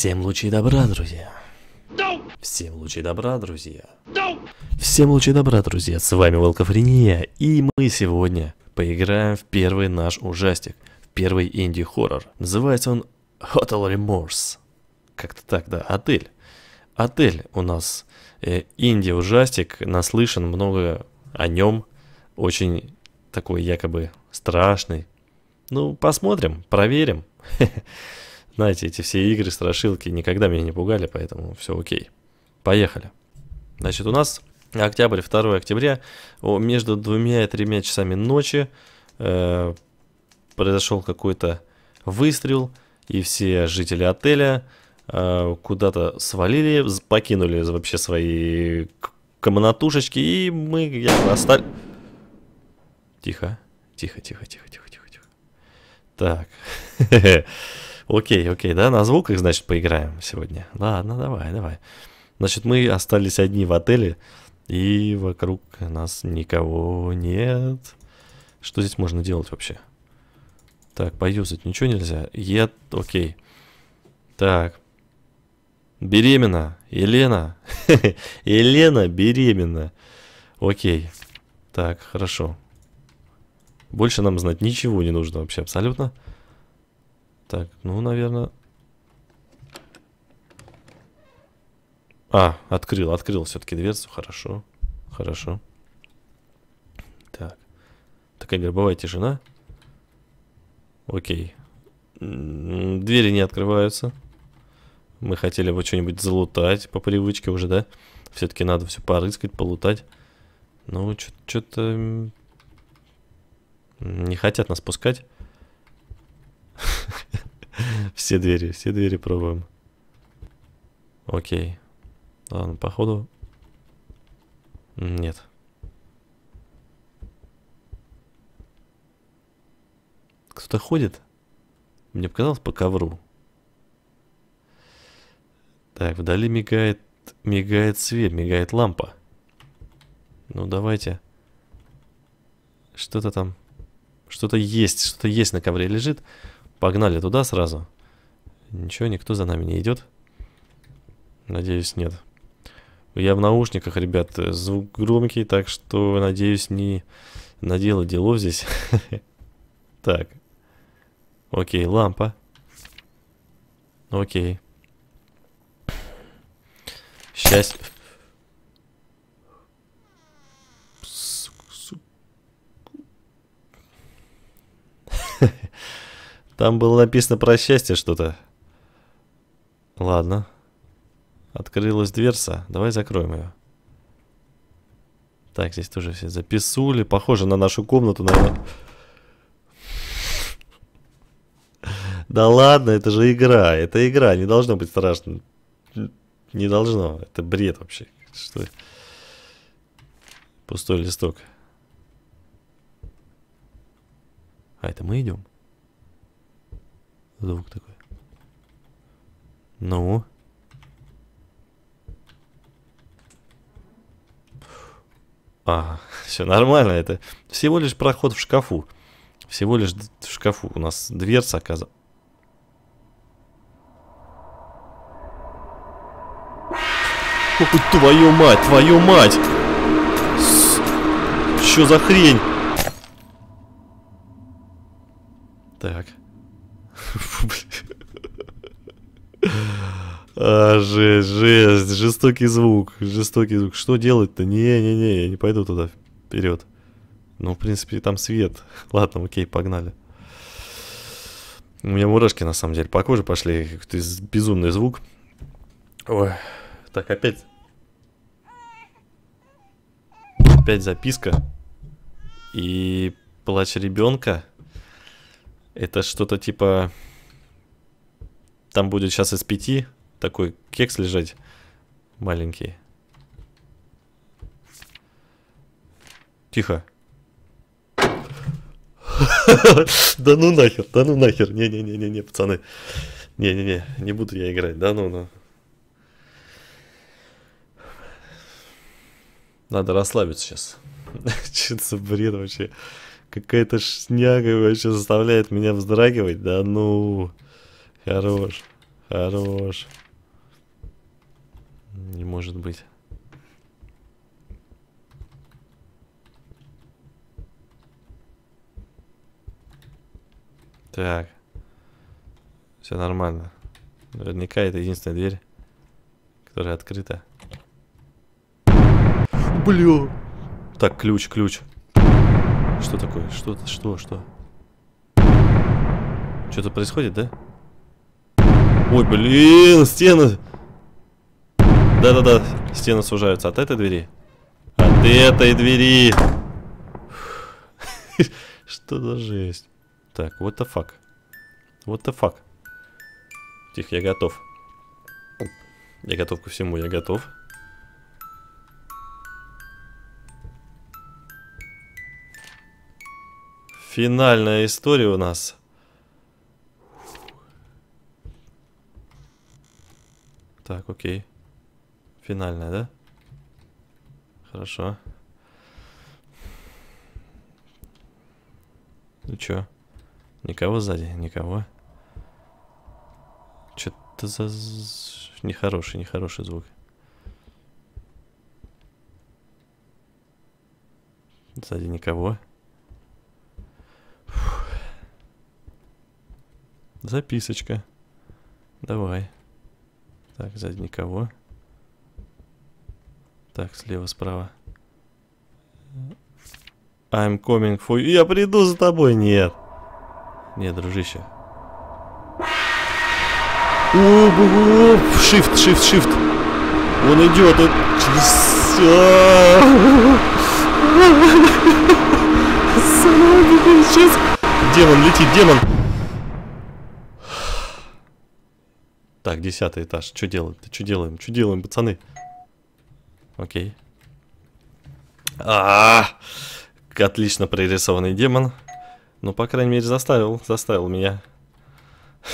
Всем лучи добра, друзья. Всем лучи добра, друзья. Всем лучи добра, друзья. С вами Волкофрения, и мы сегодня поиграем в первый наш ужастик, в первый инди-хоррор. Называется он Hotel Remorse. Как-то так, да, отель. Отель у нас э, инди-ужастик, наслышан много о нем. Очень такой якобы страшный. Ну, посмотрим, проверим. Знаете, эти все игры, страшилки никогда меня не пугали, поэтому все окей. Поехали. Значит, у нас октябрь, 2 октября, между двумя и тремя часами ночи э, произошел какой-то выстрел, и все жители отеля э, куда-то свалили, покинули вообще свои комнатушечки, и мы остались... Тихо, тихо, тихо, тихо, тихо, тихо, тихо. Так. Окей, окей, да, на звуках, значит, поиграем сегодня. Ладно, давай, давай. Значит, мы остались одни в отеле, и вокруг нас никого нет. Что здесь можно делать вообще? Так, поюзать ничего нельзя. Ед, окей. Так. Беременна. Елена. Елена беременна. Окей. Так, хорошо. Больше нам знать ничего не нужно вообще абсолютно. Так, ну, наверное... А, открыл, открыл все-таки дверцу. Хорошо, хорошо. Так. Такая гробовая тишина. Окей. Двери не открываются. Мы хотели бы что-нибудь залутать по привычке уже, да? Все-таки надо все порыскать, полутать. Ну, что-то... Не хотят нас пускать. Все двери, все двери пробуем. Окей. Ладно, походу... Нет. Кто-то ходит? Мне показалось по ковру. Так, вдали мигает, мигает свет, мигает лампа. Ну, давайте. Что-то там... Что-то есть, что-то есть на ковре лежит. Погнали туда сразу. Ничего, никто за нами не идет. Надеюсь, нет. Я в наушниках, ребят. Звук громкий, так что, надеюсь, не наделал делов здесь. Так. Окей, лампа. Окей. Счастье. Там было написано про счастье что-то. Ладно. Открылась дверца. Давай закроем ее. Так, здесь тоже все записули. Похоже на нашу комнату, наверное. Да ладно, это же игра. Это игра. Не должно быть страшно. Не должно. Это бред вообще. Что? Пустой листок. А это мы идем? Звук такой. Ну? А, все нормально. Это всего лишь проход в шкафу. Всего лишь в шкафу. У нас дверца оказалась. Твою мать, твою мать! Что за хрень? Так. А, жесть, жесть, жестокий звук, жестокий звук. Что делать-то? Не-не-не, я не пойду туда вперед. Ну, в принципе, там свет. Ладно, окей, погнали. У меня мурашки, на самом деле, по коже пошли. Какой-то безумный звук. Ой. Так, опять... Опять записка. И плач ребенка. Это что-то типа... Там будет сейчас из пяти такой кекс лежать маленький. Тихо. Да ну нахер, да ну нахер. Не-не-не-не, пацаны. Не-не-не, не буду я играть. Да ну ну. Надо расслабиться сейчас. Что за бред вообще? Какая-то шняга вообще заставляет меня вздрагивать. Да ну, хорош. Хорош. Не может быть. Так. Все нормально. Наверняка это единственная дверь, которая открыта. Бля. Так, ключ, ключ. Что такое? Что, что, что? Что-то происходит, да? Ой, блин, стены. Да-да-да, стены сужаются от этой двери. От этой двери. Что за жесть? Так, what the fuck? What the fuck? Тихо, я готов. Я готов ко всему, я готов. Финальная история у нас. Так, окей. Финальная, да? Хорошо. Ну чё? Никого сзади? Никого? Что-то за... Нехороший, нехороший звук. Сзади никого. Фух. Записочка. Давай. Так, сзади никого. Так, слева, справа. I'm coming for you. Я приду за тобой. Нет. Нет, дружище. Shift, shift, shift. Он идет. Он... Сейчас. Демон летит, демон. Так, десятый этаж. Что делаем? Что делаем? Что делаем, пацаны? Окей. А, -а, а Отлично прорисованный демон. Ну, по крайней мере, заставил, заставил меня.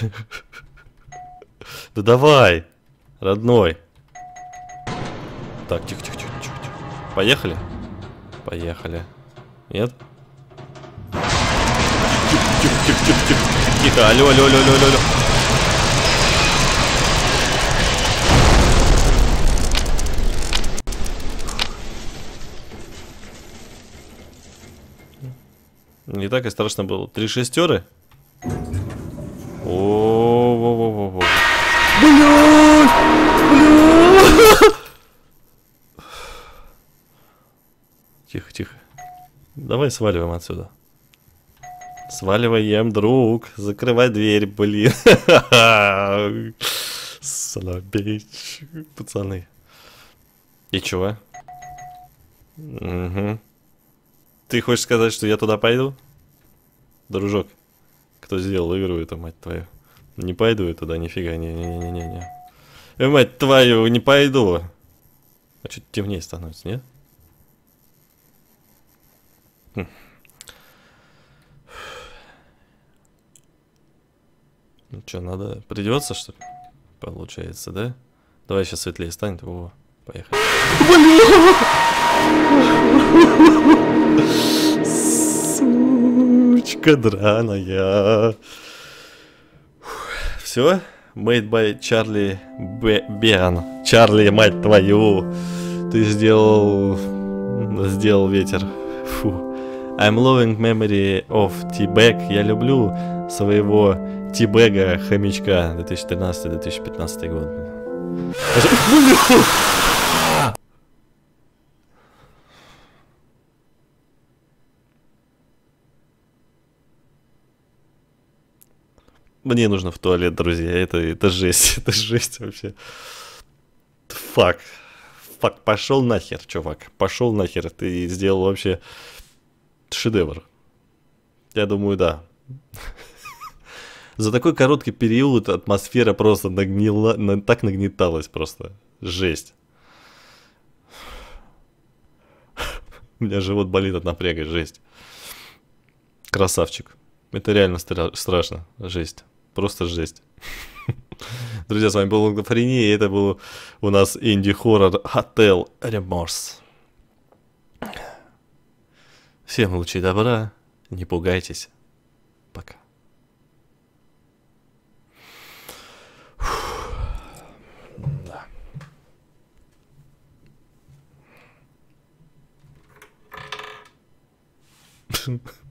Да давай, родной. Так, тихо, тихо, тихо, тихо. Поехали? Поехали. Нет? Тихо, тихо, тихо, тихо, тихо. Алло, алло, алло, алло, алло. Не так и страшно было. Три шестеры? О-о-о-о-о. Блядь! Блядь! Тихо, тихо. Давай сваливаем отсюда. Сваливаем, друг. Закрывай дверь, блин. Слабейч. Пацаны. И чего? Угу. Ты хочешь сказать, что я туда пойду? Дружок, кто сделал игру эту, мать твою? Не пойду я туда, нифига, не-не-не-не-не. Э, мать твою, не пойду. А что темнее становится, нет? Хм. Ну что, надо... Придется, что ли? Получается, да? Давай сейчас светлее станет. О, поехали. Сучка драная. Все? Made by Charlie Беан. Чарли, мать твою. Ты сделал... Сделал ветер. Фу. I'm loving memory of T-Bag. Я люблю своего T-Бэга, хомячка 2013-2015 год. Мне нужно в туалет, друзья. Это, это жесть. Это жесть вообще. Фак. Фак, пошел нахер, чувак. Пошел нахер. Ты сделал вообще шедевр. Я думаю, да. За такой короткий период атмосфера просто нагнила, на, так нагнеталась просто. Жесть. У меня живот болит от напряга, жесть. Красавчик. Это реально стра- страшно, жесть. Просто жесть. Друзья, с вами был Лонгофрения, и это был у нас инди-хоррор Hotel Remorse. Всем лучи добра, не пугайтесь. Пока. Да.